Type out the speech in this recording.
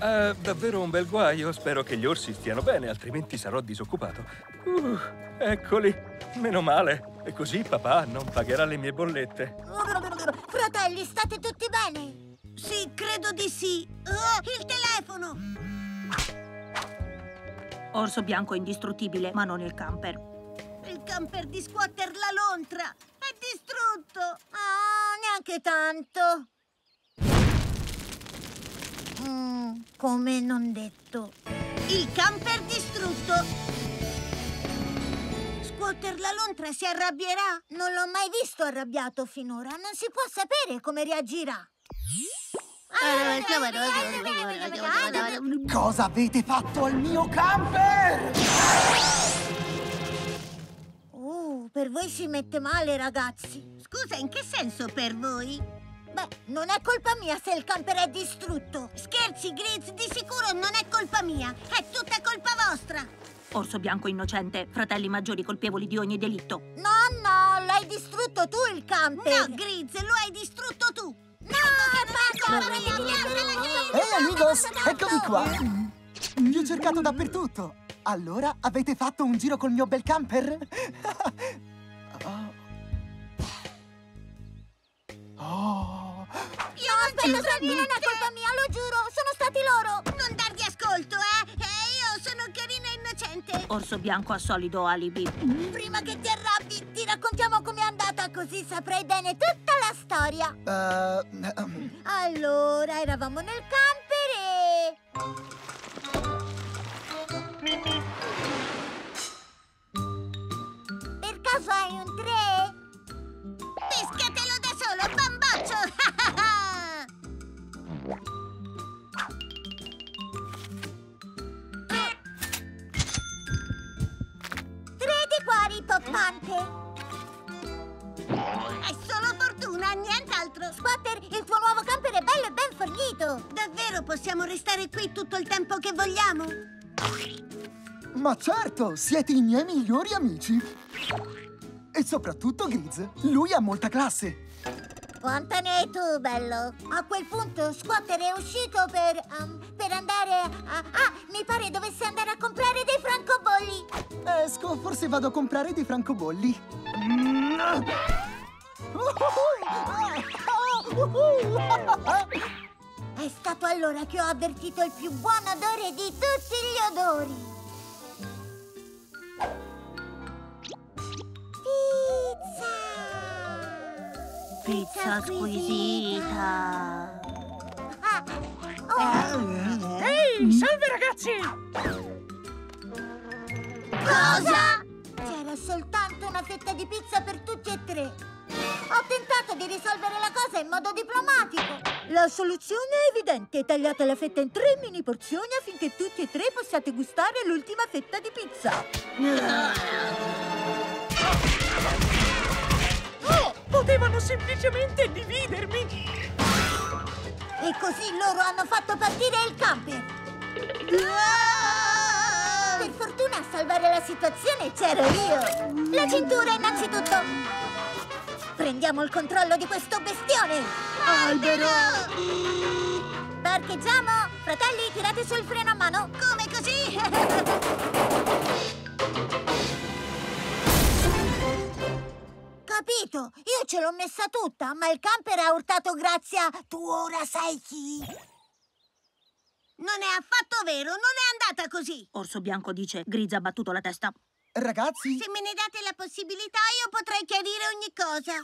È davvero un bel guaio. Spero che gli orsi stiano bene, altrimenti sarò disoccupato. Uh, eccoli. Meno male. E così papà non pagherà le mie bollette. Fratelli, state tutti bene? Sì, credo di sì. Oh, il telefono! Orso bianco indistruttibile, ma non il camper. Il camper di squatter la lontra! È distrutto! Ah, neanche tanto. Mm, come non detto. Il camper distrutto! Squatter la lontra si arrabbierà? Non l'ho mai visto arrabbiato finora. Non si può sapere come reagirà. Cosa avete fatto al mio camper? Uh, per voi si mette male, ragazzi. Scusa, in che senso per voi? Beh, non è colpa mia se il camper è distrutto. Scherzi, Grizz, di sicuro non è colpa mia. È tutta colpa vostra. Orso bianco innocente, fratelli maggiori colpevoli di ogni delitto. No, no, l'hai distrutto tu il camper. No, Grizz, lo hai distrutto tu. No, che Ehi, amigos, eccomi qua. Vi ho cercato dappertutto. Allora, avete fatto un giro col mio bel camper? Oh. Io non Aspetta, aspetta, non è colpa mia, lo giuro, sono stati loro. Non dargli ascolto, eh? E io sono carina e innocente. Orso bianco a solido alibi. Prima che ti arrabbi, ti raccontiamo com'è andata, così saprai bene tutta la storia. Eh, ehm, Allora, eravamo nel camper e... poppante. È solo fortuna, nient'altro. Squatter, il tuo nuovo camper è bello e ben fornito. Davvero possiamo restare qui tutto il tempo che vogliamo? ma certo, siete i miei migliori amici. E soprattutto Grizz. Lui ha molta classe. Quanta ne hai tu, bello? A quel punto Squatter è uscito per... um, per andare a... Ah, mi pare dovesse andare a comprare dei francobolli. Esco, forse vado a comprare dei francobolli. È stato allora che ho avvertito il più buon odore di tutti gli odori. Pizza! Squisita. Oh, Ehi, salve ragazzi! Cosa? C'era soltanto una fetta di pizza per tutti e tre. Ho tentato di risolvere la cosa in modo diplomatico. La soluzione è evidente. Tagliate la fetta in tre mini porzioni affinché tutti e tre possiate gustare l'ultima fetta di pizza. Semplicemente dividermi! E così loro hanno fatto partire il camper. Per fortuna a salvare la situazione c'ero io. La cintura innanzitutto. Prendiamo il controllo di questo bestione. Albero! Parcheggiamo. Fratelli, tirate sul freno a mano. Capito? Io ce l'ho messa tutta, ma il camper ha urtato grazie a... Tu ora sai chi? Non è affatto vero, non è andata così. Orso bianco dice, Grizz ha battuto la testa. Ragazzi, Se me ne date la possibilità, io potrei chiarire ogni cosa.